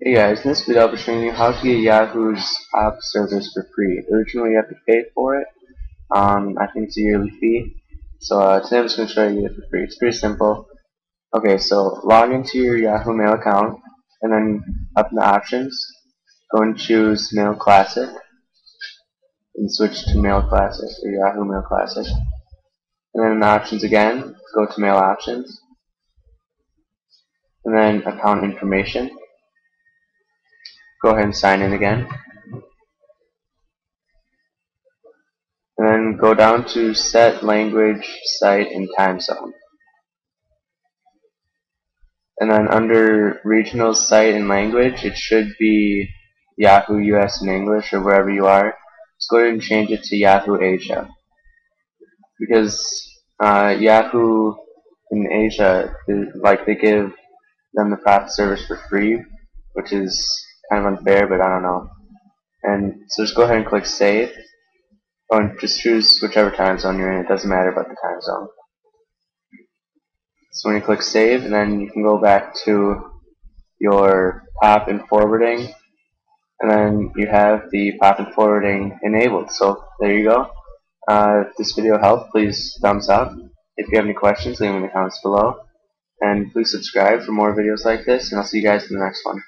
Hey guys, in this video I'll be showing you how to get Yahoo's app service for free. Originally you have to pay for it. Um, I think it's a yearly fee. So uh, today I'm just going to show you it for free. It's pretty simple. Okay, so log into your Yahoo Mail account and then up in the options, go and choose Mail Classic and switch to Mail Classic or Yahoo Mail Classic. And then in the options again, go to Mail Options and then Account Information go ahead and sign in again. And then go down to set language, site, and time zone. And then under regional site and language, it should be Yahoo US and English or wherever you are. Just go ahead and change it to Yahoo Asia. Because uh, Yahoo in Asia, like they give them the profit service for free, which is kind of unfair, but I don't know. And so just go ahead and click save. Oh, and just choose whichever time zone you're in. It doesn't matter about the time zone. So when you click save, and then you can go back to your pop and forwarding, and then you have the pop and forwarding enabled. So there you go. Uh, if this video helped, please thumbs up. If you have any questions, leave them in the comments below. And please subscribe for more videos like this, and I'll see you guys in the next one.